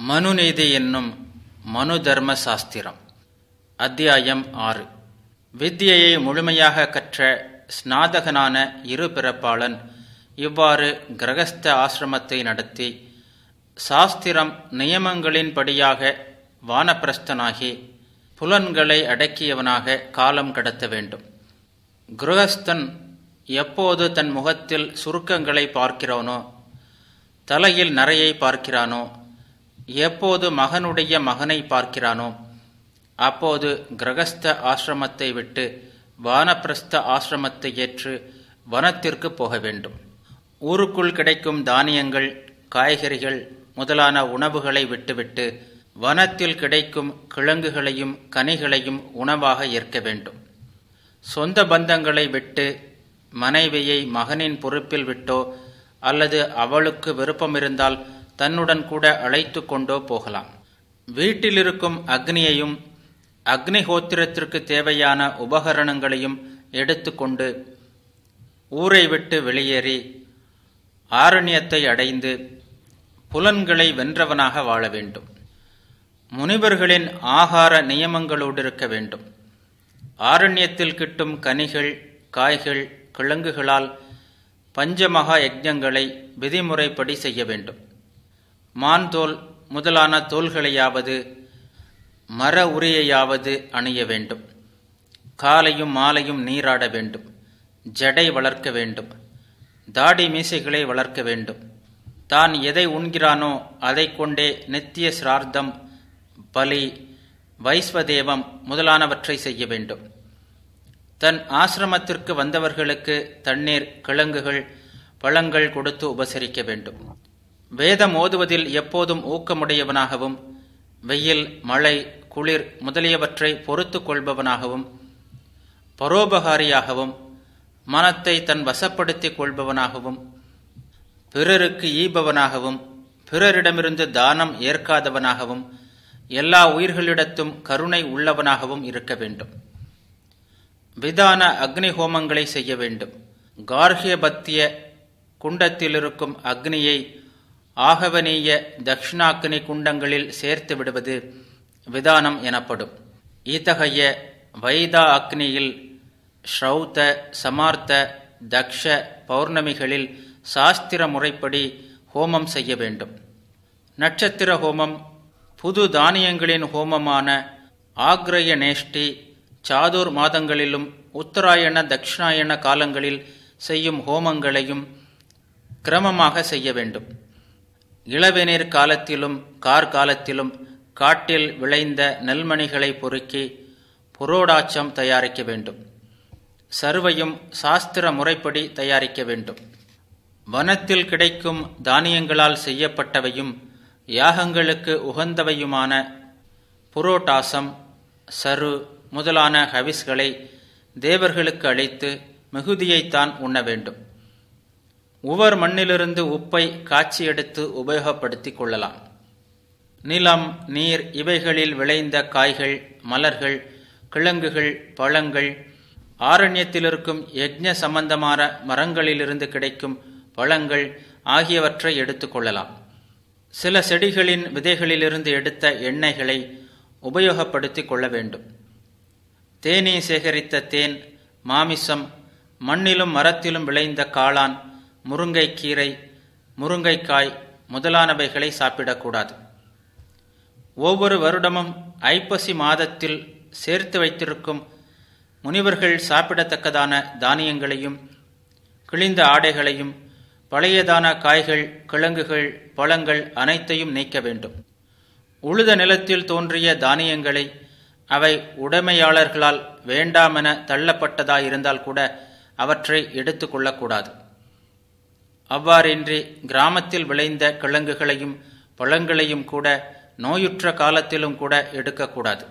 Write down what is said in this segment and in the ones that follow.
மனுநீதி என்னும் மனு தர்ம சாஸ்திரம். அத்தியாயம் ஆறு. வித்தியையை முழுமையாக கற்ற ஸ்நாதகனான இரு பிறப்பாளன் இவ்வாறு கிரகஸ்த ஆசிரமத்தை நடத்தி சாஸ்திரம் நியமங்களின்படியாக வானப்பிரஸ்தனாகி புலன்களை அடக்கியவனாக காலம் கடத்த வேண்டும். கிரகஸ்தன் எப்போது தன் முகத்தில் சுருக்கங்களை பார்க்கிறானோ தலையில் நரையை பார்க்கிறானோ எப்போது மகனுடைய மகனை பார்க்கிறானோ அப்போது கிரகஸ்த ஆசிரமத்தை விட்டு வானப்பிரஸ்த ஆசிரமத்தை ஏற்று வனத்திற்கு போக வேண்டும். ஊருக்குள் கிடைக்கும் தானியங்கள் காய்கறிகள் முதலான உணவுகளை விட்டுவிட்டு வனத்தில் கிடைக்கும் கிழங்குகளையும் கனிகளையும் உணவாக ஏற்க வேண்டும். சொந்த பந்தங்களை விட்டு மனைவியை மகனின் பொறுப்பில் விட்டோ அல்லது அவளுக்கு விருப்பமிருந்தால் தன்னுடன் கூட அழைத்து கொண்டோ போகலாம். வீட்டில் இருக்கும் அக்னியையும் அக்னிஹோத்திரத்திற்கு தேவையான உபகரணங்களையும் எடுத்துக்கொண்டு ஊரை விட்டு வெளியேறி ஆரண்யத்தை அடைந்து புலன்களை வென்றவனாக வாழ வேண்டும். முனிவர்களின் ஆகார நியமங்களோடு இருக்க வேண்டும். ஆரண்யத்தில் கிட்டும் கனிகள் காய்கள் கிழங்குகளால் பஞ்சமகா யஜ்ஞங்களை விதிமுறைப்படி செய்ய வேண்டும். மான்தோல் முதலான தோள்களையாவது மர உரியையாவது அணிய வேண்டும். காலையும் மாலையும் நீராட வேண்டும். ஜடை வளர்க்க வேண்டும். தாடி மீசைகளை வளர்க்க வேண்டும். தான் எதை உண்கிறானோ அதை கொண்டே நித்திய சிரார்த்தம் பலி வைஸ்வதேவம் முதலானவற்றை செய்ய வேண்டும். தன் ஆசிரமத்திற்கு வந்தவர்களுக்கு தண்ணீர் கிழங்குகள் பழங்கள் கொடுத்து உபசரிக்க வேண்டும். வேதம் ஓதுவதில் எப்போதும் ஊக்கமுடையவனாகவும் வெயில் மழை குளிர் முதலியவற்றை பொறுத்து கொள்பவனாகவும் பரோபகாரியாகவும் மனத்தை தன் வசப்படுத்திக் கொள்பவனாகவும் பிறருக்கு ஈபவனாகவும் பிறரிடமிருந்து தானம் ஏற்காதவனாகவும் எல்லா உயிர்களிடத்தும் கருணை உள்ளவனாகவும் இருக்க வேண்டும். விதான அக்னி ஹோமங்களை செய்ய வேண்டும். கார்கியபத்திய குண்டத்தில் இருக்கும் அக்னியை ஆகவனீய தக்ஷிணாக்கினி குண்டங்களில் சேர்த்து விடுவது விதானம் எனப்படும். இத்தகைய வைதா அக்னியில் ஸ்ரௌத்த சமார்த்த தக்ஷ பௌர்ணமிகளில் சாஸ்திர முறைப்படி ஹோமம் செய்ய வேண்டும். நட்சத்திர ஹோமம் புது தானியங்களின் ஹோமமான ஆக்ரய நேஷ்டி சாதுர் மாதங்களிலும் உத்தராயண தக்ஷிணாயண காலங்களில் செய்யும் ஹோமங்களையும் கிரமமாக செய்ய வேண்டும். இளவேநீர் காலத்திலும் கார்காலத்திலும் காட்டில் விளைந்த நெல்மணிகளை பொறுக்கி புரோடாச்சம் தயாரிக்க வேண்டும். சருவையும் சாஸ்திர முறைப்படி தயாரிக்க வேண்டும். வனத்தில் கிடைக்கும் தானியங்களால் செய்யப்பட்டவையும் யாகங்களுக்கு உகந்தவையுமான புரோட்டாசம் சரு முதலான ஹவிஸ்களை தேவர்களுக்கு அளித்து மிகுதியைத்தான் உண்ண வேண்டும். உவர் மண்ணிலிருந்து உப்பை காட்சி எடுத்து உபயோகப்படுத்திக் கொள்ளலாம். நிலம் நீர் இவைகளில் விளைந்த காய்கள் மலர்கள் கிழங்குகள் பழங்கள் ஆரண்யத்தில் இருக்கும் யஜ்ஞ சம்பந்தமான மரங்களிலிருந்து கிடைக்கும் பழங்கள் ஆகியவற்றை எடுத்துக்கொள்ளலாம் சில செடிகளின் விதைகளிலிருந்து எடுத்த எண்ணெய்களை உபயோகப்படுத்திக் கொள்ள வேண்டும். தேனீ சேகரித்த தேன் மாமிசம் மண்ணிலும் மரத்திலும் விளைந்த காளான் முருங்கைக்கீரை முருங்கைக்காய் முதலானவைகளை சாப்பிடக்கூடாது. ஒவ்வொரு வருடமும் ஐப்பசி மாதத்தில் சேர்த்து வைத்திருக்கும் முனிவர்கள் சாப்பிடத்தக்கதான தானியங்களையும் கிழிந்த ஆடைகளையும் பழையதான காய்கள் கிழங்குகள் பழங்கள் அனைத்தையும் நீக்க வேண்டும். உழுத நிலத்தில் தோன்றிய தானியங்களை அவை உடைமையாளர்களால் வேண்டாமென தள்ளப்பட்டதாயிருந்தால் கூட அவற்றை எடுத்துக்கொள்ளக்கூடாது. கொள்ளக்கூடாது அவ்வாறின்றி கிராமத்தில் விளைந்த கிழங்குகளையும் பழங்களையும் கூட நோயுற்ற காலத்திலும் கூட எடுக்கக்கூடாது.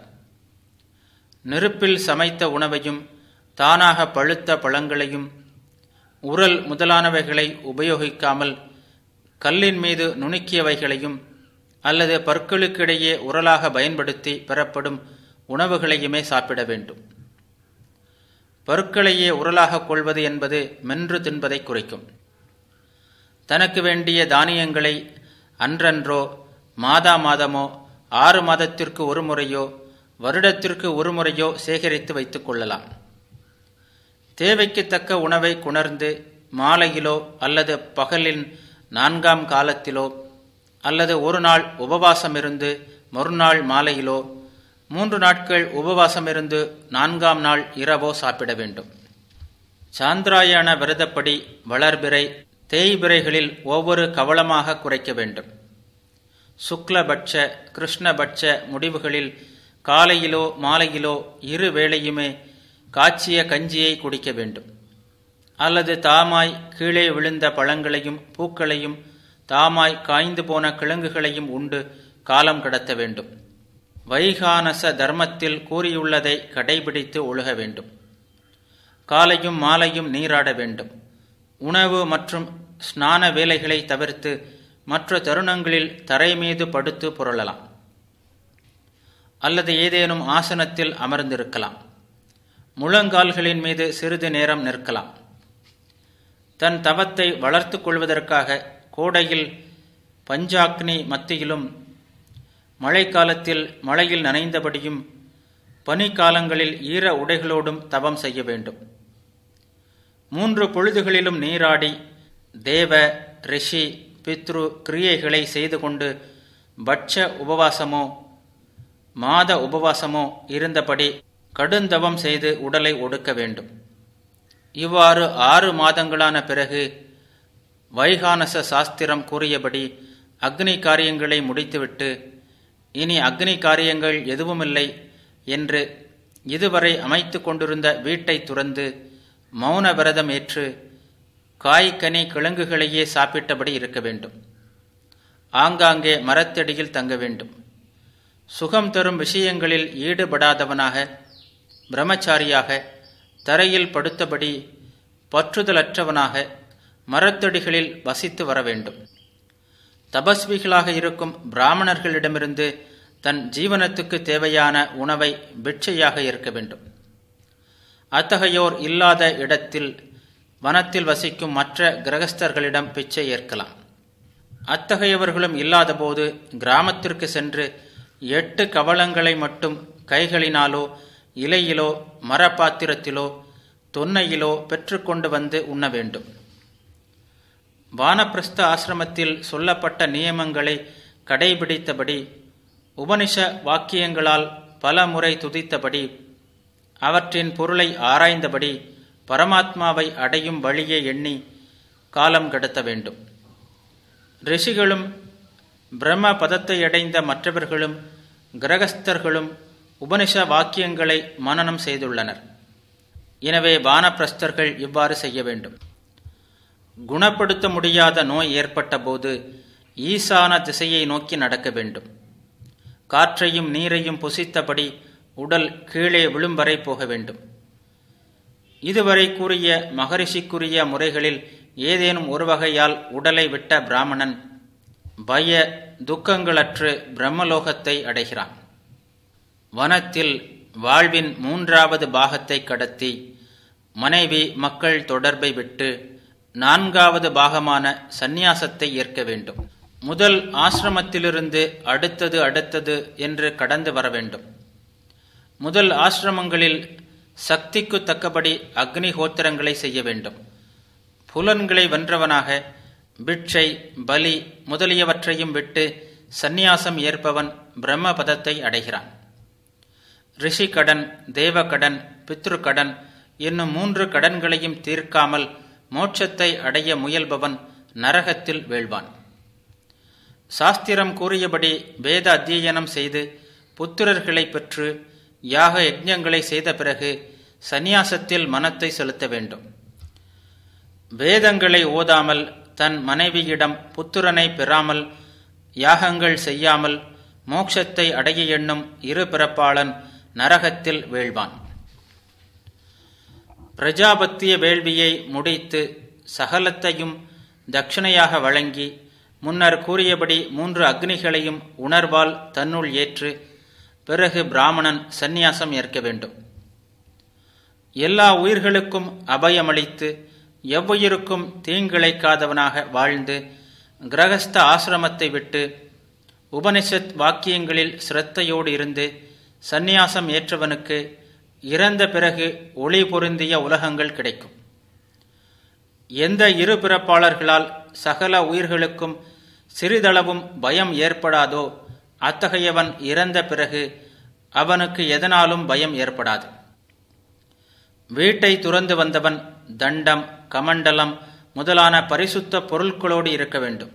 நெருப்பில் சமைத்த உணவையும் தானாக பழுத்த பழங்களையும் உரல் முதலானவைகளை உபயோகிக்காமல் கல்லின் மீது நுணுக்கியவைகளையும் அல்லது பற்களுக்கிடையே உரலாக பயன்படுத்தி பெறப்படும் உணவுகளையுமே சாப்பிட வேண்டும். பருக்களையே உரலாக கொள்வது என்பது மென்று தின்பதை குறைக்கும். தனக்கு வேண்டிய தானியங்களை அன்றன்றோ மாதா மாதமோ ஆறு மாதத்திற்கு ஒரு முறையோ வருடத்திற்கு ஒரு முறையோ சேகரித்து வைத்துக் கொள்ளலாம். தேவைக்கு தக்க உணவை குணர்ந்து மாலையிலோ அல்லது பகலின் நான்காம் காலத்திலோ அல்லது ஒரு நாள் உபவாசம் இருந்து மறுநாள் மாலையிலோ மூன்று நாட்கள் உபவாசம் இருந்து நான்காம் நாள் இரவோ சாப்பிட வேண்டும். சாந்திராயண விரதப்படி வளர்பிறை தேய்பிறைகளில் ஒவ்வொரு கவளமாக குறைக்க வேண்டும். சுக்லபட்ச கிருஷ்ணபட்ச முடிவுகளில் காலையிலோ மாலையிலோ இரு வேளையுமே காய்ச்சிய கஞ்சியை குடிக்க வேண்டும். அல்லது தாமாய் கீழே விழுந்த பழங்களையும் பூக்களையும் தாமாய் காய்ந்து போன கிழங்குகளையும் உண்டு காலம் கடத்த வேண்டும். வைகானச தர்மத்தில் கூறியுள்ளதை கடைபிடித்து ஒழுக வேண்டும். காலையும் மாலையும் நீராட வேண்டும். உணவு மற்றும் ஸ்நான வேலைகளை தவிர்த்து மற்ற தருணங்களில் தரை மீது படுத்து புரளலாம். அல்லது ஏதேனும் ஆசனத்தில் அமர்ந்திருக்கலாம். முழங்கால்களின் மீது சிறிது நேரம் நிற்கலாம். தன் தவத்தை வளர்த்து கொள்வதற்காக கோடையில் பஞ்சாக்னி மத்தியிலும் மழைக்காலத்தில் மழையில் நனைந்தபடியும் பனிக்காலங்களில் ஈர உடைகளோடும் தவம் செய்ய வேண்டும். மூன்று பொழுதுகளிலும் நீராடி தேவ ரிஷி பித்ரு கிரியைகளை செய்து கொண்டு பட்ச உபவாசமோ மாத உபவாசமோ இருந்தபடி கடுந்தவம் செய்து உடலை ஒடுக்க வேண்டும். இவ்வாறு ஆறு மாதங்களான பிறகு வைகானச சாஸ்திரம் கூறியபடி அக்னி காரியங்களை முடித்துவிட்டு இனி அக்னி காரியங்கள் எதுவுமில்லை என்று இதுவரை அமைத்து கொண்டிருந்த வீட்டை துறந்து மௌன விரதம் ஏற்று காய்கனி கிழங்குகளையே சாப்பிட்டபடி இருக்க வேண்டும். ஆங்காங்கே மரத்தடியில் தங்க வேண்டும். சுகம் தரும் விஷயங்களில் ஈடுபடாதவனாக பிரம்மச்சாரியாக தரையில் படுத்தபடி பற்றுதலற்றவனாக மரத்தடிகளில் வசித்து வர வேண்டும். தபஸ்விகளாக இருக்கும் பிராமணர்களிடமிருந்து தன் ஜீவனத்துக்கு தேவையான உணவை பிட்சையாக இருக்க வேண்டும். அத்தகையோர் இல்லாத இடத்தில் வனத்தில் வசிக்கும் மற்ற கிரகஸ்தர்களிடம் பிச்சை ஏற்கலாம். அத்தகையவர்களும் இல்லாதபோது கிராமத்திற்கு சென்று எட்டு கவளங்களை மட்டும் கைகளினாலோ இலையிலோ மரப்பாத்திரத்திலோ தொன்னையிலோ பெற்றுக்கொண்டு வந்து உண்ண வேண்டும். வானப்பிரஸ்த ஆசிரமத்தில் சொல்லப்பட்ட நியமங்களை கடைபிடித்தபடி உபனிஷ வாக்கியங்களால் பல முறை துதித்தபடி அவற்றின் பொருளை ஆராய்ந்தபடி பரமாத்மாவை அடையும் வழியை எண்ணி காலம் கடத்த வேண்டும். ரிஷிகளும் பிரம்ம பதத்தை அடைந்த மற்றவர்களும் கிரகஸ்தர்களும் உபனிஷ வாக்கியங்களை மனனம் செய்துள்ளனர். எனவே வானப்பிரஸ்தர்கள் இவ்வாறு செய்ய வேண்டும். குணப்படுத்த முடியாத நோய் ஏற்பட்ட போது ஈசான திசையை நோக்கி நடக்க வேண்டும். காற்றையும் நீரையும் புசித்தபடி உடல் கீழே விழும் வரை போக வேண்டும். இதுவரை கூறிய மகரிஷிக்குரிய முறைகளில் ஏதேனும் ஒரு வகையால் உடலை விட்ட பிராமணன் பய துக்கங்களற்று பிரம்மலோகத்தை அடைகிறான். வனத்தில் வாழ்வின் மூன்றாவது பாகத்தை கடத்தி மனைவி மக்கள் தொடர்பை விட்டு நான்காவது பாகமான சந்நியாசத்தை ஏற்க வேண்டும். முதல் ஆசிரமத்திலிருந்து அடுத்தது அடுத்தது என்று கடந்து வர வேண்டும். முதல் ஆசிரமங்களில் சக்திக்கு தக்கபடி அக்னிஹோத்திரங்களை செய்ய வேண்டும். புலன்களை வென்றவனாக பிட்சை பலி முதலியவற்றையும் விட்டு சந்நியாசம் ஏற்பவன் பிரம்ம பதத்தை அடைகிறான். ரிஷி கடன் தேவகடன் பித்ரு கடன் என்னும் மூன்று கடன்களையும் தீர்க்காமல் மோட்சத்தை அடைய முயல்பவன் நரகத்தில் வீழ்வான். சாஸ்திரம் கூறியபடி வேத அத்தியனம் செய்து புத்திரர்களை பெற்று யாக யஜ்ஞங்களை செய்த பிறகு சந்நியாசத்தில் மனத்தை செலுத்த வேண்டும். வேதங்களை ஓதாமல் தன் மனைவியிடம் புத்திரனை பெறாமல் யாகங்கள் செய்யாமல் மோட்சத்தை அடைய எண்ணும் இரு பிறப்பாளன் நரகத்தில் வீழ்வான் பிரஜாபத்திய வேள்வியை முடித்து சகலத்தையும் தட்சிணையாக வழங்கி முன்னர் கூறியபடி மூன்று அக்னிகளையும் உணர்வால் தன்னுள் ஏற்று பிறகு பிராமணன் சந்நியாசம் ஏற்க வேண்டும். எல்லா உயிர்களுக்கும் அபயமளித்து எவ்வுயிருக்கும் தீங்கிழைக்காதவனாக வாழ்ந்து கிரகஸ்த ஆசிரமத்தை விட்டு உபனிஷத் வாக்கியங்களில் சிரத்தையோடு இருந்து சந்நியாசம் ஏற்றவனுக்கு இறந்த பிறகு ஒளி பொருந்திய உலகங்கள் கிடைக்கும். எந்த இரு பிறப்பாளர்களால் சகல உயிர்களுக்கும் சிறிதளவும் பயம் ஏற்படாதோ அத்தகையவன் இறந்த பிறகு அவனுக்கு எதனாலும் பயம் ஏற்படாது. வீட்டை துறந்து வந்தவன் தண்டம் கமண்டலம் முதலான பரிசுத்த பொருட்களோடு இருக்க வேண்டும்.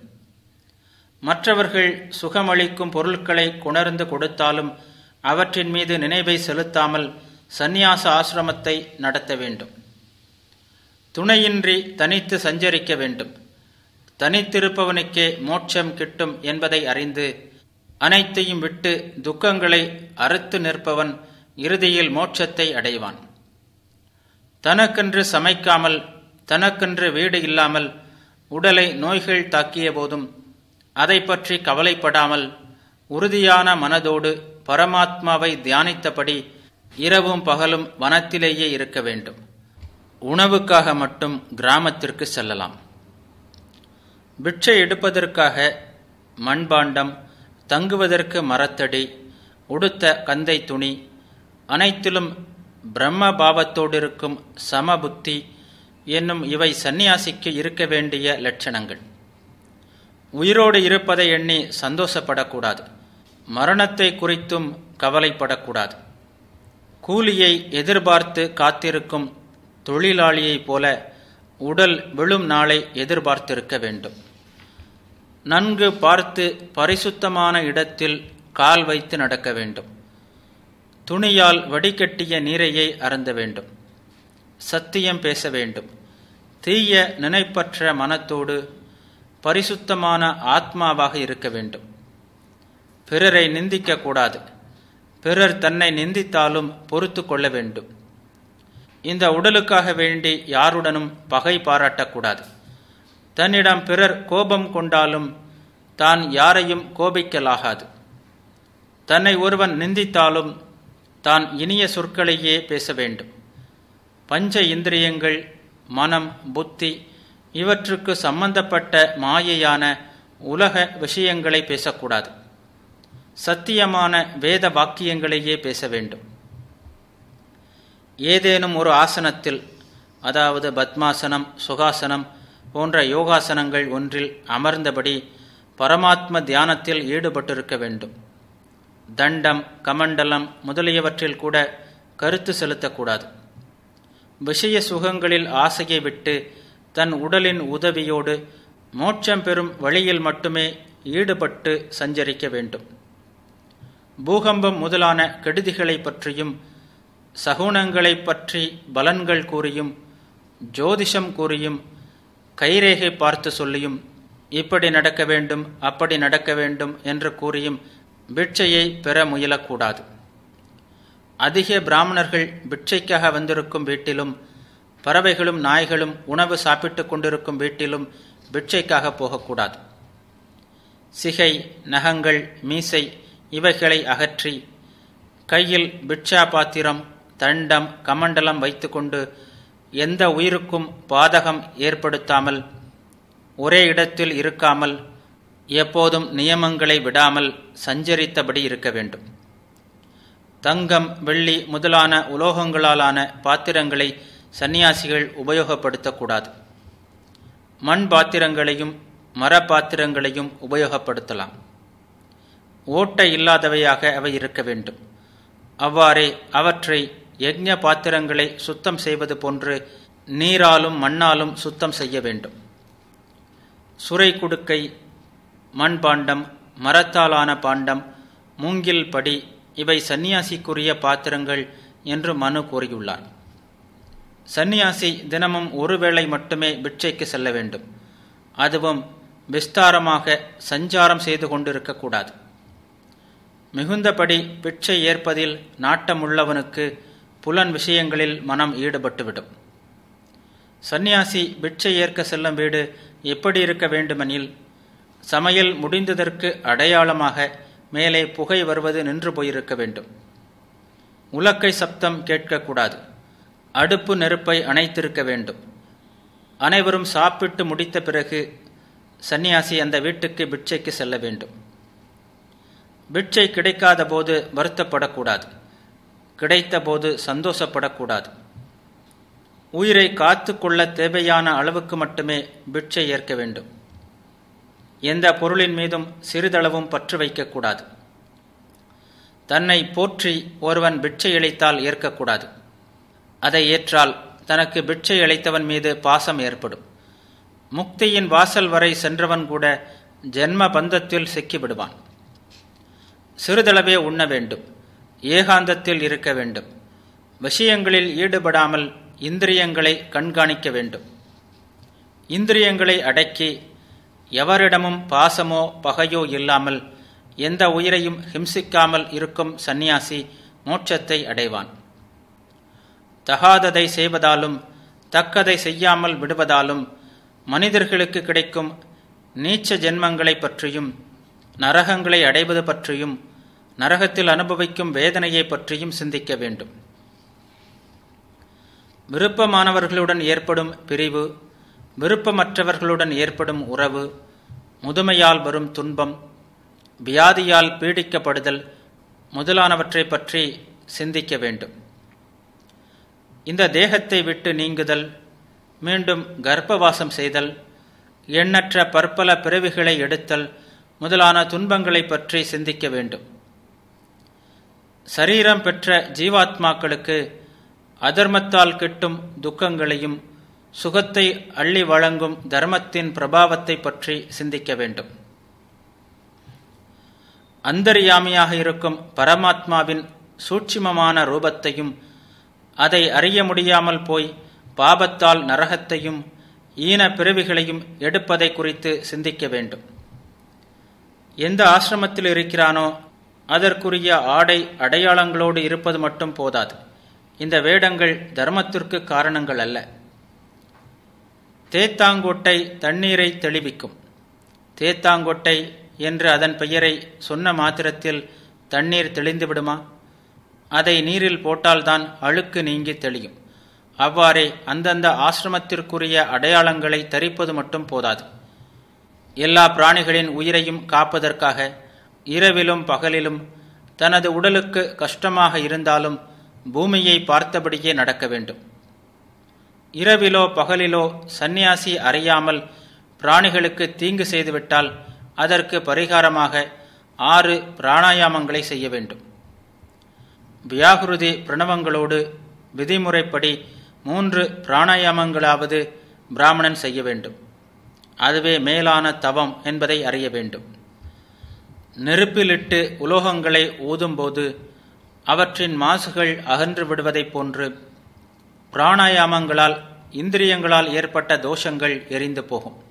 மற்றவர்கள் சுகமளிக்கும் பொருட்களை குணர்ந்து கொடுத்தாலும் அவற்றின் மீது நினைவை செலுத்தாமல் சந்நியாச ஆசிரமத்தை நடத்த வேண்டும். துணையின்றி தனித்து சஞ்சரிக்க வேண்டும். தனித்திருப்பவனுக்கே மோட்சம் கிட்டும் என்பதை அறிந்து அனைத்தையும் விட்டு துக்கங்களை அறுத்து நிற்பவன் இறுதியில் மோட்சத்தை அடைவான். தனக்கென்று சமைக்காமல் தனக்கென்று வீடு இல்லாமல் உடலை நோய்கள் தாக்கிய போதும் அதை பற்றி கவலைப்படாமல் உறுதியான மனதோடு பரமாத்மாவை தியானித்தபடி இரவும் பகலும் வனத்திலேயே இருக்க வேண்டும். உணவுக்காக மட்டும் கிராமத்திற்கு செல்லலாம். பிட்சை எடுப்பதற்காக மண்பாண்டம் தங்குவதற்கு மரத்தடி உடுத்த கந்தை துணி அனைத்திலும் பிரம்ம பாவத்தோடு இருக்கும் சமபுத்தி என்னும் இவை சந்நியாசிக்கு இருக்க வேண்டிய லட்சணங்கள். உயிரோடு இருப்பதை எண்ணி சந்தோஷப்படக்கூடாது. மரணத்தை குறித்தும் கவலைப்படக்கூடாது. கூலியை எதிர்பார்த்து காத்திருக்கும் தொழிலாளியைப் போல உடல் விழும் நாளை எதிர்பார்த்திருக்க வேண்டும். நன்கு பார்த்து பரிசுத்தமான இடத்தில் கால் வைத்து நடக்க வேண்டும். துணியால் வடிகட்டிய நீரையை அறந்த வேண்டும். சத்தியம் பேச வேண்டும். தீய நினைப்பற்ற மனத்தோடு பரிசுத்தமான ஆத்மாவாக இருக்க வேண்டும். பிறரை நிந்திக்கக்கூடாது பிறர் தன்னை நிந்தித்தாலும் பொறுத்து கொள்ள வேண்டும். இந்த உடலுக்காக வேண்டி யாருடனும் பகை பாராட்டக்கூடாது தன்னிடம் பிறர் கோபம் கொண்டாலும் தான் யாரையும் கோபிக்கலாகாது. தன்னை ஒருவன் நிந்தித்தாலும் தான் இனிய சொற்களையே பேச வேண்டும். பஞ்ச இந்திரியங்கள் மனம் புத்தி இவற்றுக்கு சம்பந்தப்பட்ட மாயையான உலக விஷயங்களை பேசக்கூடாது. சத்தியமான வேத வாக்கியங்களையே பேச வேண்டும். ஏதேனும் ஒரு ஆசனத்தில் அதாவது பத்மாசனம் சுகாசனம் போன்ற யோகாசனங்கள் ஒன்றில் அமர்ந்தபடி பரமாத்ம தியானத்தில் ஈடுபட்டிருக்க வேண்டும். தண்டம் கமண்டலம் முதலியவற்றில் கூட கருத்து செலுத்தக்கூடாது. விஷய சுகங்களில் ஆசையை விட்டு தன் உடலின் உதவியோடு மோட்சம் பெறும் வழியில் மட்டுமே ஈடுபட்டு சஞ்சரிக்க வேண்டும். பூகம்பம் முதலான கெடுதிகளை பற்றியும் சகுனங்களை பற்றி பலன்கள் கூறியும் ஜோதிஷம் கூறியும் கைரேகை பார்த்து சொல்லியும் இப்படி நடக்க வேண்டும் அப்படி நடக்க வேண்டும் என்று கூறியும் பிட்சையை பெற முயலக்கூடாது. அதிக பிராமணர்கள் பிட்சைக்காக வந்திருக்கும் வீட்டிலும் பறவைகளும் நாய்களும் உணவு சாப்பிட்டு கொண்டிருக்கும் வீட்டிலும் பிட்சைக்காக போகக்கூடாது. சிகை நகங்கள் மீசை இவைகளை அகற்றி கையில் பிட்சா பாத்திரம் தண்டம் கமண்டலம் வைத்துக்கொண்டு எந்த உயிருக்கும் பாதகம் ஏற்படுத்தாமல் ஒரே இடத்தில் இருக்காமல் எப்போதும் நியமங்களை விடாமல் சஞ்சரித்தபடி இருக்க வேண்டும். தங்கம் வெள்ளி முதலான உலோகங்களாலான பாத்திரங்களை சந்நியாசிகள் உபயோகப்படுத்தக்கூடாது. மண் பாத்திரங்களையும் மர பாத்திரங்களையும் உபயோகப்படுத்தலாம். ஓட்டை இல்லாதவையாக அவை இருக்க வேண்டும். அவ்வாறே அவற்றை யஜ்ஞ பாத்திரங்களை சுத்தம் செய்வது போன்று நீராலும் மண்ணாலும் சுத்தம் செய்ய வேண்டும். சுரை குடுக்கை மண்பாண்டம் மரத்தாலான பாண்டம் மூங்கில் படி இவை சந்நியாசிக்குரிய பாத்திரங்கள் என்று மனு கூறியுள்ளார். சந்நியாசி தினமும் ஒருவேளை மட்டுமே பிட்சைக்கு செல்ல வேண்டும். அதுவும் விஸ்தாரமாக சஞ்சாரம் செய்து கொண்டிருக்கக்கூடாது மிகுந்தபடி பிட்சை ஏற்பதில் நாட்டமுள்ளவனுக்கு புலன் விஷயங்களில் மனம் ஈடுபட்டுவிடும். சந்நியாசி பிட்சை ஏற்க செல்லும் வீடு எப்படி இருக்க வேண்டுமெனில் சமையல் முடிந்ததற்கு அடையாளமாக மேலே புகை வருவது நின்று போயிருக்க வேண்டும். உலக்கை சப்தம் கேட்கக்கூடாது. அடுப்பு நெருப்பை அணைத்திருக்க வேண்டும். அனைவரும் சாப்பிட்டு முடித்த பிறகு சந்நியாசி அந்த வீட்டுக்கு பிட்சைக்கு செல்ல வேண்டும். பிட்சை கிடைக்காத போது வருத்தப்படக்கூடாது. கிடைத்தபோது சந்தோஷப்படக்கூடாது. உயிரை காத்து கொள்ள தேவையான அளவுக்கு மட்டுமே பிட்சை ஏற்க வேண்டும். எந்த பொருளின் மீதும் சிறிதளவும் பற்று வைக்கக்கூடாது. தன்னை போற்றி ஒருவன் பிட்சை அளித்தால் ஏற்கக்கூடாது. அதை ஏற்றால் தனக்கு பிட்சை இழைத்தவன் மீது பாசம் ஏற்படும். முக்தியின் வாசல் வரை சென்றவன் கூட ஜென்ம பந்தத்தில் சிக்கிவிடுவான். சிறிதளவே உண்ண வேண்டும். ஏகாந்தத்தில் இருக்க வேண்டும். விஷயங்களில் ஈடுபடாமல் இந்திரியங்களை கண்காணிக்க வேண்டும். இந்திரியங்களை அடக்கி எவரிடமும் பாசமோ பகையோ இல்லாமல் எந்த உயிரையும் ஹிம்சிக்காமல் இருக்கும் சந்நியாசி மோட்சத்தை அடைவான். தகாததை செய்வதாலும் தக்கதை செய்யாமல் விடுவதாலும் மனிதர்களுக்கு கிடைக்கும் நீச்ச ஜென்மங்களை பற்றியும் நரகங்களை அடைவது பற்றியும் நரகத்தில் அனுபவிக்கும் வேதனையை பற்றியும் சிந்திக்க வேண்டும். விருப்பமானவர்களுடன் ஏற்படும் பிரிவு விருப்பமற்றவர்களுடன் ஏற்படும் உறவு முதுமையால் வரும் துன்பம் வியாதியால் பீடிக்கப்படுதல் முதலானவற்றை பற்றி சிந்திக்க வேண்டும். இந்த தேகத்தை விட்டு நீங்குதல் மீண்டும் கர்ப்பவாசம் செய்தல் எண்ணற்ற பற்பல பிறவிகளை எடுத்தல் முதலான துன்பங்களை பற்றி சிந்திக்க வேண்டும். சரீரம் பெற்ற ஜீவாத்மாக்களுக்கு அதர்மத்தால் கிட்டும் துக்கங்களையும் சுகத்தை அள்ளி வழங்கும் தர்மத்தின் பிரபாவத்தை பற்றி சிந்திக்க வேண்டும். அந்தரியாமியாக இருக்கும் பரமாத்மாவின் சூட்சிமமான ரூபத்தையும் அதை அறிய முடியாமல் போய் பாபத்தால் நரகத்தையும் ஈன பிறவிகளையும் எடுப்பதை குறித்து சிந்திக்க வேண்டும். எந்த ஆசிரமத்தில் இருக்கிறானோ அதற்குரிய ஆடை அடையாளங்களோடு இருப்பது மட்டும் போதாது. இந்த வேடங்கள் தர்மத்திற்கு காரணங்கள் அல்ல. தேத்தாங்கொட்டை தண்ணீரை தெளிவிக்கும். தேத்தாங்கொட்டை என்று அதன் பெயரை சொன்ன மாத்திரத்தில் தண்ணீர் தெளிந்து விடுமா? அதை நீரில் போட்டால்தான் அழுக்கு நீங்கி தெளியும். அவ்வாறே அந்தந்த ஆசிரமத்திற்குரிய அடையாளங்களை தரிப்பது மட்டும் போதாது. எல்லா பிராணிகளின் உயிரையும் காப்பதற்காக இரவிலும் பகலிலும் தனது உடலுக்கு கஷ்டமாக இருந்தாலும் பூமியை பார்த்தபடியே நடக்க வேண்டும். இரவிலோ பகலிலோ சந்நியாசி அறியாமல் பிராணிகளுக்கு தீங்கு செய்துவிட்டால் அதற்கு பரிகாரமாக ஆறு பிராணாயாமங்களை செய்ய வேண்டும். வியாகுருதி பிரணவங்களோடு விதிமுறைப்படி மூன்று பிராணாயாமங்களாவது பிராமணன் செய்ய வேண்டும். அதுவே மேலான தவம் என்பதை அறிய வேண்டும். நெருப்பிலிட்டு உலோகங்களை ஊதும்போது அவற்றின் மாசுகள் அகன்று விடுவதைப் போன்று பிராணாயாமங்களால் இந்திரியங்களால் ஏற்பட்ட தோஷங்கள் எரிந்து போகும்.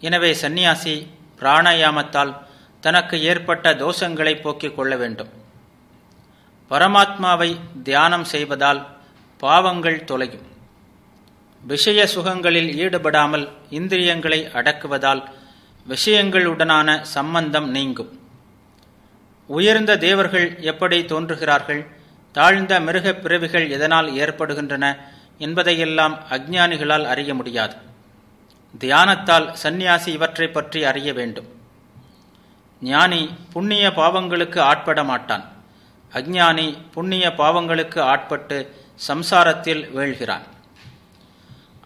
எனவே சந்நியாசி பிராணாயாமத்தால் தனக்கு ஏற்பட்ட தோஷங்களை போக்கிக் கொள்ள வேண்டும். பரமாத்மாவை தியானம் செய்வதால் பாவங்கள் தொலையும். விஷய சுகங்களில் ஈடுபடாமல் இந்திரியங்களை அடக்குவதால் விஷயங்களுடனான சம்பந்தம் நீங்கும். உயர்ந்த தேவர்கள் எப்படி தோன்றுகிறார்கள்? தாழ்ந்த மிருகப் பிறவிகள் எதனால் ஏற்படுகின்றன என்பதையெல்லாம் அஜ்ஞானிகளால் அறிய முடியாது. தியானத்தால் சந்நியாசி இவற்றை பற்றி அறிய வேண்டும். ஞானி புண்ணிய பாவங்களுக்கு ஆட்பட மாட்டான். அஜ்ஞானி புண்ணிய பாவங்களுக்கு ஆட்பட்டு சம்சாரத்தில் வீழ்கிறான்.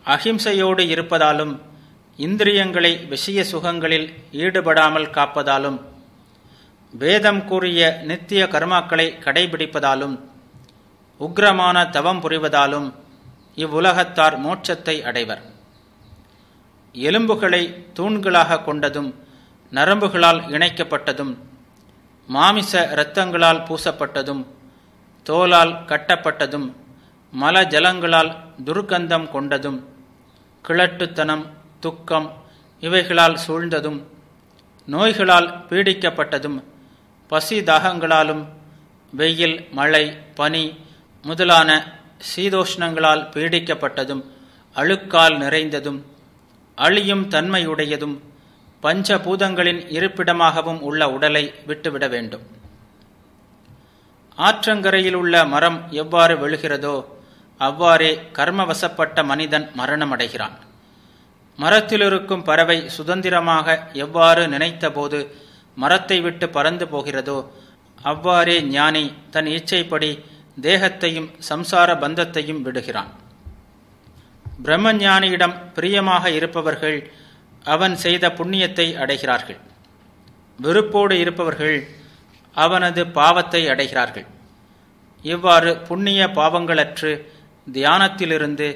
அஹிம்சையோடு இருப்பதாலும் இந்திரியங்களை விஷய சுகங்களில் ஈடுபடாமல் காப்பதாலும் வேதம் கூறிய நித்திய கர்மாக்களை கடைபிடிப்பதாலும் உக்ரமான தவம் புரிவதாலும் இவ்வுலகத்தார் மோட்சத்தை அடைவர். எலும்புகளை தூண்களாக கொண்டதும் நரம்புகளால் இணைக்கப்பட்டதும் மாமிச இரத்தங்களால் பூசப்பட்டதும் தோலால் கட்டப்பட்டதும் மல ஜலங்களால் துர்க்கந்தம் கொண்டதும் கிழட்டுத்தனம் துக்கம் இவைகளால் சூழ்ந்ததும் நோய்களால் பீடிக்கப்பட்டதும் பசி தாகங்களாலும் வெயில் மழை பனி முதலான சீதோஷ்ணங்களால் பீடிக்கப்பட்டதும் அழுக்கால் நிறைந்ததும் அழியும் தன்மையுடையதும் பஞ்சபூதங்களின் இருப்பிடமாகவும் உள்ள உடலை விட்டுவிட வேண்டும். ஆற்றங்கரையில் உள்ள மரம் எவ்வாறு விழுகிறதோ அவ்வாறே கர்மவசப்பட்ட மனிதன் மரணமடைகிறான். மரத்திலிருக்கும் பறவை சுதந்திரமாக எவ்வாறு நினைத்தபோது மரத்தை விட்டு பறந்து போகிறதோ அவ்வாறே ஞானி தன் இச்சைப்படி தேகத்தையும் சம்சார பந்தத்தையும் விடுகிறான். பிரம்மஞானியிடம் பிரியமாக இருப்பவர்கள் அவன் செய்த புண்ணியத்தை அடைகிறார்கள். வெறுப்போடு இருப்பவர்கள் அவனது பாவத்தை அடைகிறார்கள். இவ்வாறு புண்ணிய பாவங்களற்று தியானத்திலிருந்து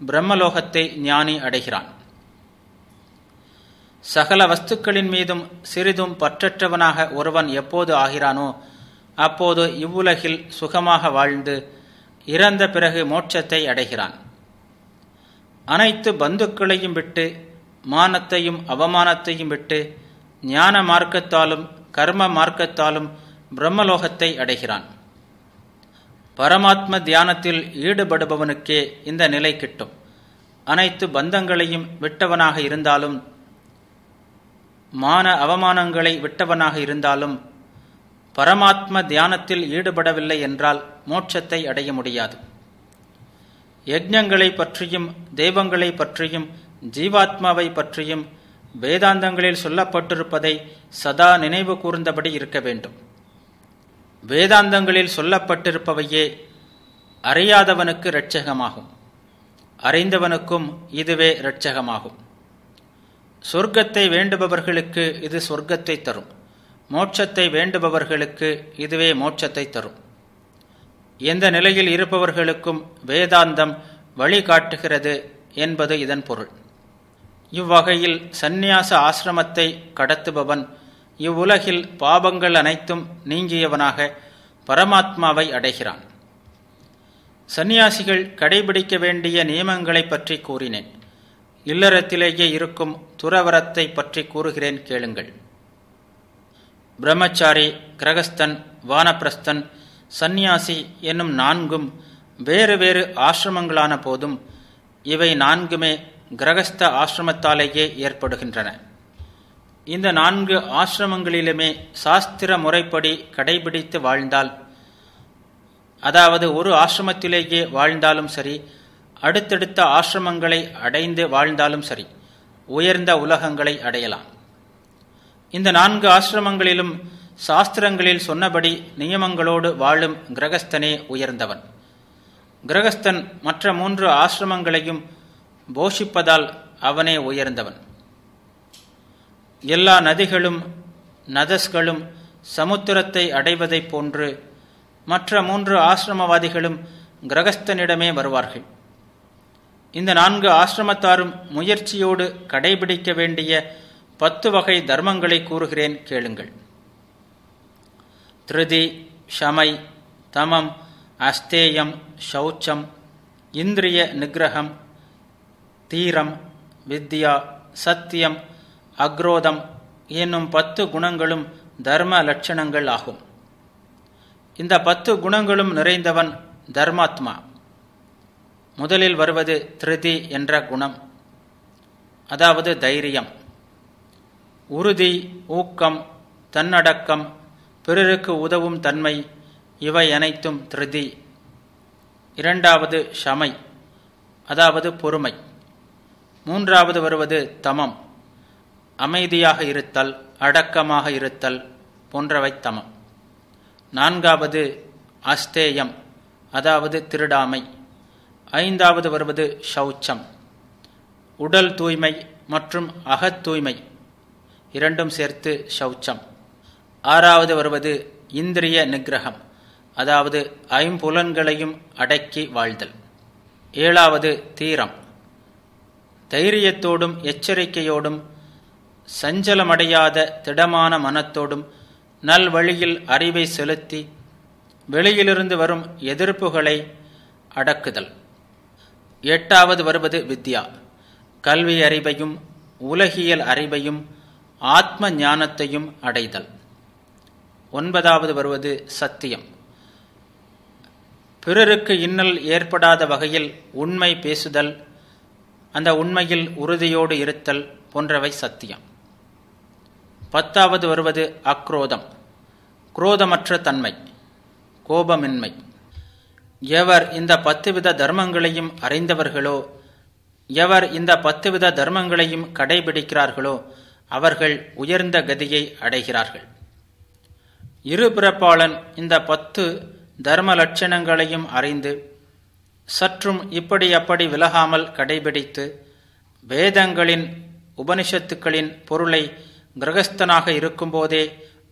பிரம்மலோகத்தை ஞானி அடைகிறான். சகல வஸ்துக்களின் மீதும் சிறிதும் பற்றற்றவனாக ஒருவன் எப்போது ஆகிறானோ அப்போது இவ்வுலகில் சுகமாக வாழ்ந்து இறந்த பிறகு மோட்சத்தை அடைகிறான். அனைத்து பந்துக்களையும் விட்டு மானத்தையும் அவமானத்தையும் விட்டு ஞான மார்க்கத்தாலும் கர்ம மார்க்கத்தாலும் பிரம்மலோகத்தை அடைகிறான். பரமாத்ம தியானத்தில் ஈடுபடுபவனுக்கே இந்த நிலை கிட்டும். அனைத்து பந்தங்களையும் விட்டவனாக இருந்தாலும் மான அவமானங்களை விட்டவனாக இருந்தாலும் பரமாத்ம தியானத்தில் ஈடுபடவில்லை என்றால் மோட்சத்தை அடைய முடியாது. யஜ்ஞங்களை பற்றியும் தெய்வங்களை பற்றியும் ஜீவாத்மாவை பற்றியும் வேதாந்தங்களில் சொல்லப்பட்டிருப்பதை சதா நினைவு கூர்ந்தபடி இருக்க வேண்டும். வேதாந்தங்களில் சொல்லப்பட்டிருப்பவையே அறியாதவனுக்கு இரட்சகமாகும். அறிந்தவனுக்கும் இதுவே இரட்சகமாகும். சொர்க்கத்தை வேண்டுபவர்களுக்கு இது சொர்க்கத்தை தரும். மோட்சத்தை வேண்டுபவர்களுக்கு இதுவே மோட்சத்தை தரும். எந்த நிலையில் இருப்பவர்களுக்கும் வேதாந்தம் வழிகாட்டுகிறது என்பது இதன் பொருள். இவ்வகையில் சந்நியாச ஆசிரமத்தை கடத்துபவன் இவ்வுலகில் பாபங்கள் அனைத்தும் நீங்கியவனாக பரமாத்மாவை அடைகிறான். சந்நியாசிகள் கடைபிடிக்க வேண்டிய நியமங்களை பற்றி கூறினேன். இல்லறத்திலேயே இருக்கும் துறவரத்தை பற்றி கூறுகிறேன் கேளுங்கள். பிரம்மச்சாரி கிரகஸ்தன் வானப்பிரஸ்தன் சந்நியாசி என்னும் நான்கும் வேறு வேறு ஆசிரமங்களான போதும் இவை நான்குமே கிரகஸ்த ஆசிரமத்தாலேயே ஏற்படுகின்றன. இந்த நான்கு ஆசிரமங்களிலுமே சாஸ்திர முறைப்படி கடைபிடித்து வாழ்ந்தால் அதாவது ஒரு ஆசிரமத்திலேயே வாழ்ந்தாலும் சரி அடுத்தடுத்த ஆசிரமங்களை அடைந்து வாழ்ந்தாலும் சரி உயர்ந்த உலகங்களை அடையலாம். இந்த நான்கு ஆசிரமங்களிலும் சாஸ்திரங்களில் சொன்னபடி நியமங்களோடு வாழும் கிரகஸ்தனே உயர்ந்தவன். கிரகஸ்தன் மற்ற மூன்று ஆசிரமங்களையும் போஷிப்பதால் அவனே உயர்ந்தவன். எல்லா நதிகளும் நதஸ்களும் சமுத்திரத்தை அடைவதைப் போன்று மற்ற மூன்று ஆசிரமவாதிகளும் கிரகஸ்தனிடமே வருவார்கள். இந்த நான்கு ஆசிரமத்தாரும் முயற்சியோடு கடைபிடிக்க வேண்டிய பத்து வகை தர்மங்களை கூறுகிறேன் கேளுங்கள். திருதி ஷமை தமம் அஸ்தேயம் சௌச்சம் இந்திரிய நிகிரகம் தீரம் வித்யா சத்தியம் அக்ரோதம் என்னும் பத்து குணங்களும் தர்ம லட்சணங்கள் ஆகும். இந்த பத்து குணங்களும் நிறைந்தவன் தர்மாத்மா. முதலில் வருவது திருதி என்ற குணம். அதாவது தைரியம். உறுதி ஊக்கம் தன்னடக்கம் பிறருக்கு உதவும் தன்மை இவை அனைத்தும் திருதி. இரண்டாவது ஷமை அதாவது பொறுமை. மூன்றாவது வருவது தமம் அமைதியாக இருத்தல் அடக்கமாக இருத்தல் போன்றவை தமம். நான்காவது அஸ்தேயம் அதாவது திருடாமை. ஐந்தாவது வருவது ஷௌச்சம். உடல் தூய்மை மற்றும் அகத் தூய்மை இரண்டும் சேர்த்து ஷௌச்சம். ஆறாவது வருவது இந்திரிய நிகிரகம் அதாவது ஐம்புலன்களையும் அடக்கி வாழ்தல். ஏழாவது தீரம் தைரியத்தோடும் எச்சரிக்கையோடும் சஞ்சலமடையாத திடமான மனத்தோடும் நல்வழியில் அறிவை செலுத்தி வெளியிலிருந்து வரும் எதிர்ப்புகளை அடக்குதல். எட்டாவது வருவது வித்யா. கல்வி அறிவையும் உலகியல் அறிவையும் ஆத்ம ஞானத்தையும் அடைதல். ஒன்பதாவது வருவது சத்தியம். பிறருக்கு இன்னல் ஏற்படாத வகையில் உண்மை பேசுதல் அந்த உண்மையில் உறுதியோடு இருத்தல் போன்றவை சத்தியம். பத்தாவது வருவது அக்ரோதம். குரோதமற்ற தன்மை கோபமின்மை. எவர் இந்த பத்துவித தர்மங்களையும் அறிந்தவர்களோ எவர் இந்த பத்துவித தர்மங்களையும் கடைபிடிக்கிறார்களோ அவர்கள் உயர்ந்த கதியை அடைகிறார்கள். இருபிறப்பாளன் இந்த பத்து தர்ம லட்சணங்களையும் அறிந்து சற்றும் இப்படி அப்படி விலகாமல் கடைபிடித்து வேதங்களின் உபனிஷத்துக்களின் பொருளை கிரகஸ்தனாக இருக்கும்போதே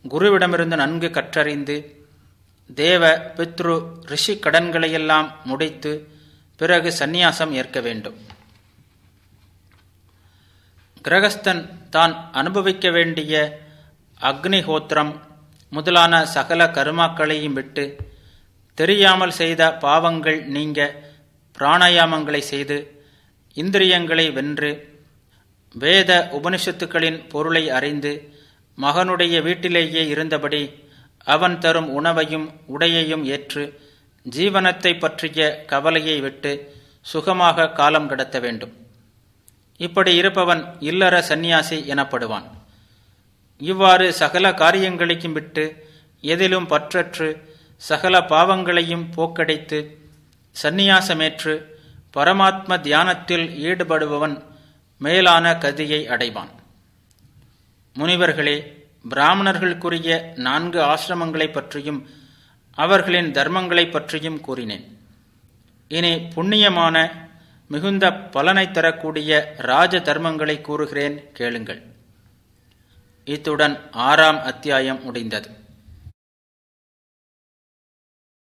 குருவிடமிருந்து நன்கு கற்றறிந்து தேவ பித்ரு ரிஷி கடன்களையெல்லாம் முடித்து பிறகு சந்நியாசம் ஏற்க வேண்டும். கிரகஸ்தன் தான் அனுபவிக்க வேண்டிய அக்னிஹோத்திரம் முதலான சகல கருமாக்களையும் விட்டு தெரியாமல் செய்த பாவங்கள் நீங்க பிராணாயாமங்களை செய்து இந்திரியங்களை வென்று வேத உபனிஷத்துக்களின் பொருளை அறிந்து மகனுடைய வீட்டிலேயே இருந்தபடி அவன் தரும் உணவையும் உடையையும் ஏற்று ஜீவனத்தை பற்றிய கவலையை விட்டு சுகமாக காலம் கடத்த வேண்டும். இப்படி இருப்பவன் இல்லற சந்நியாசி எனப்படுவான். இவ்வாறு சகல காரியங்களையும் விட்டு எதிலும் பற்றற்று சகல பாவங்களையும் போக்கடைத்து சந்நியாசமேற்று பரமாத்ம தியானத்தில் ஈடுபடுபவன் மேலான கதியை அடைவான். முனிவர்களே பிராமணர்களுக்குரிய நான்கு ஆசிரமங்களை பற்றியும் அவர்களின் தர்மங்களை பற்றியும் கூறினேன். இனி புண்ணியமான மிகுந்த பலனை தரக்கூடிய ராஜ தர்மங்களை கூறுகிறேன் கேளுங்கள். இத்துடன் ஆறாம் அத்தியாயம் முடிந்தது.